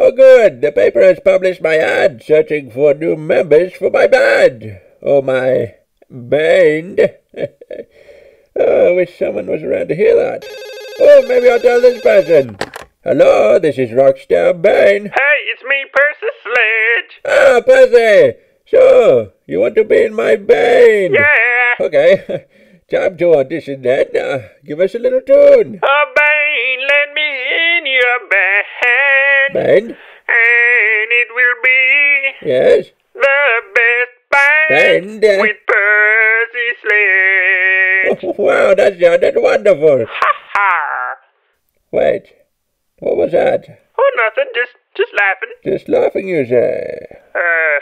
Oh, good. The paper has published my ad searching for new members for my band. Oh, my band. oh, I wish someone was around to hear that. Oh, maybe I'll tell this person. Hello, this is Rockstar Bane. Hey, it's me, Percy Sledge. Ah, Percy. So, you want to be in my band? Yeah. Okay. Time to audition then. Uh, give us a little tune. Oh, Bane, let me your band. Band? And it will be Yes? the best band, Band? uh, with Percy Sledge. wow, that sounded wonderful. Ha ha. Wait, what was that? Oh, nothing. Just, just laughing. Just laughing, you say? Uh,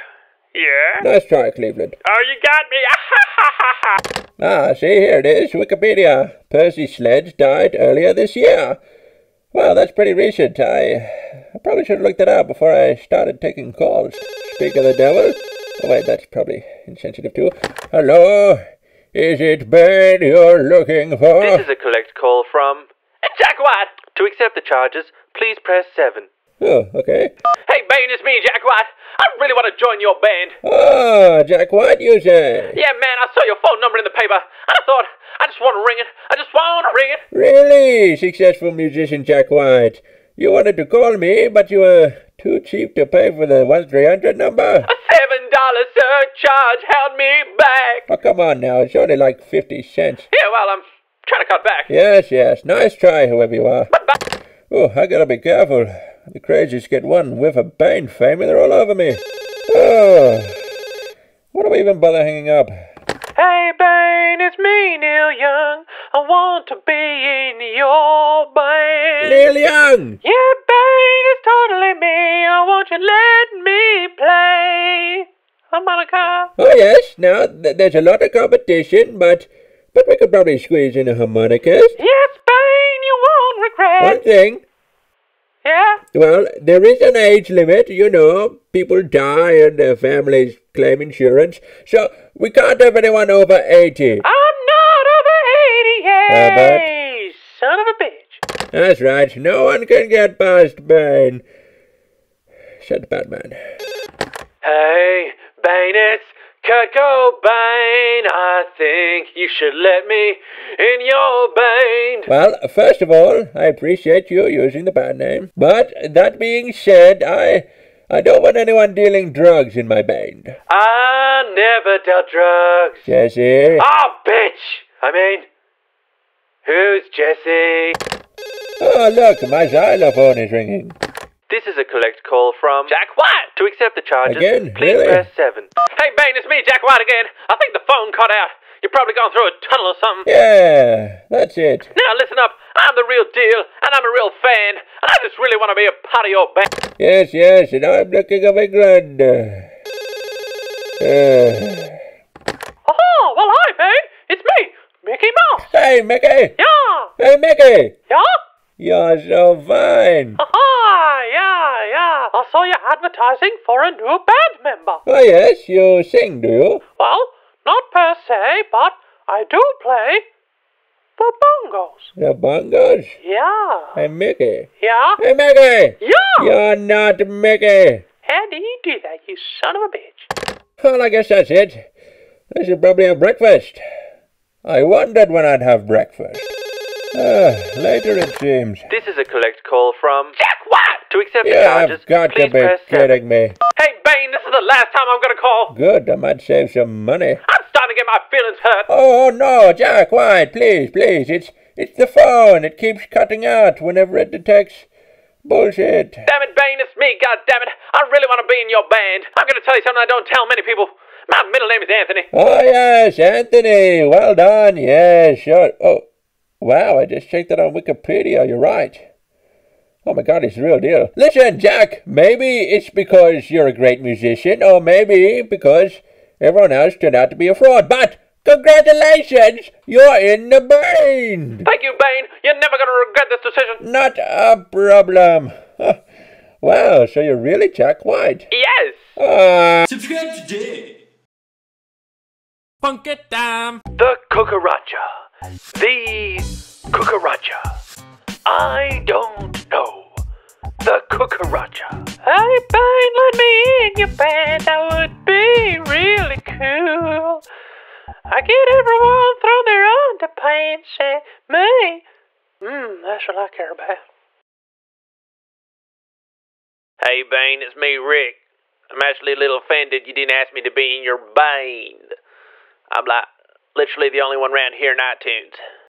yeah. Nice try, Cleveland. Oh, you got me. Ha ha ha ha. Ah, see, here it is, Wikipedia. Percy Sledge died earlier this year. Well, that's pretty recent. I, I probably should have looked that up before I started taking calls. Speak of the devil. Oh, wait, that's probably insensitive too. Hello? Is it Ben you're looking for? This is a collect call from Jack White. To accept the charges, please press 7. Oh, okay. Hey, Bane, it's me, Jack White. I really want to join your band. Ah, Jack White, you say? Yeah, man, I saw your phone number in the paper. I thought, I just want to ring it. I just want to ring it. Really? Successful musician Jack White. You wanted to call me, but you were too cheap to pay for the 1-300 number? A $7 surcharge held me back. Oh, come on now. It's only like 50 cents. Yeah, well, I'm trying to cut back. Yes, yes. Nice try, whoever you are. Oh, I gotta be careful. The crazies get one whiff of Bane fame and they're all over me. Oh. What do I even bother hanging up? Hey, Bane, it's me, Neil Young. I want to be in your band. Neil Young! Yeah, Bane, it's totally me. I want you to let me play. Harmonica. Oh, yes. Now, th- there's a lot of competition, but but we could probably squeeze in a harmonica. Yes, Bane, you won't regret. One thing. Yeah? Well, there is an age limit, you know. People die and their families claim insurance. So we can't have anyone over 80. I'm not over 80 yet. About- son of a bitch. That's right. No one can get past Bane. Said the Batman. Hey, Bane, it's Kurt Cobain. I think you should let me in your band. Well, first of all, I appreciate you using the band name. But that being said, I I don't want anyone dealing drugs in my band. I never dealt drugs. Jesse. Oh, bitch! I mean, who's Jesse? Oh, look, my xylophone is ringing. This is a collect call from Jack White. To accept the charges, Again? please Really? press 7. Hey, Bane, it's me, Jack White again. I think the phone cut out. You're probably gone through a tunnel or something. Yeah, that's it. Now, listen up. I'm the real deal, and I'm a real fan, and I just really want to be a part of your band. Yes, yes, and I'm looking of England. Uh, Oh, well, hi, Bane. It's me, Mickey Mouse. hey, Mickey! Yeah, Hey, Mickey! yeah. You're so fine. Aha, yeah, yeah. I saw you advertising for a new band member. Oh, yes, you sing, do you? Well, not per se, but I do play the bongos. The bongos? Yeah, Hey, Mickey. yeah, Hey, Mickey! yeah. You're not Mickey. How do you do that, you son of a bitch? Well, I guess that's it. I should probably have breakfast. I wondered when I'd have breakfast. Ah, later it seems. This is a collect call from Jack White. To accept the Yeah, charges, I've got please to be press seven. kidding me. Hey, Bane, this is the last time I'm gonna call. Good, I might save some money. I'm starting to get my feelings hurt. Oh no, Jack White, please, please. It's it's the phone. It keeps cutting out whenever it detects bullshit. Damn it, Bane, it's me, God damn it. I really want to be in your band. I'm gonna tell you something I don't tell many people. My middle name is Anthony. Oh yes, Anthony. Well done. Yes, sure. Oh, wow! I just checked that on Wikipedia. You're right. Oh my God, it's the real deal. Listen, Jack. Maybe it's because you're a great musician, or maybe because everyone else turned out to be a fraud. But congratulations, you're in the band. Thank you, Bane. You're never gonna regret this decision. Not a problem. Huh. Wow, so you're really Jack White. Yes. Ah. Subscribe today. Funk it down. The Cucaracha. The Cucaracha. I don't The Hey, Bane, let me in your band. That would be really cool. I get everyone throw their underpants at me. Mmm, that's what I care about. Hey, Bane, it's me, Rick. I'm actually a little offended you didn't ask me to be in your band. I'm like literally the only one around here in iTunes.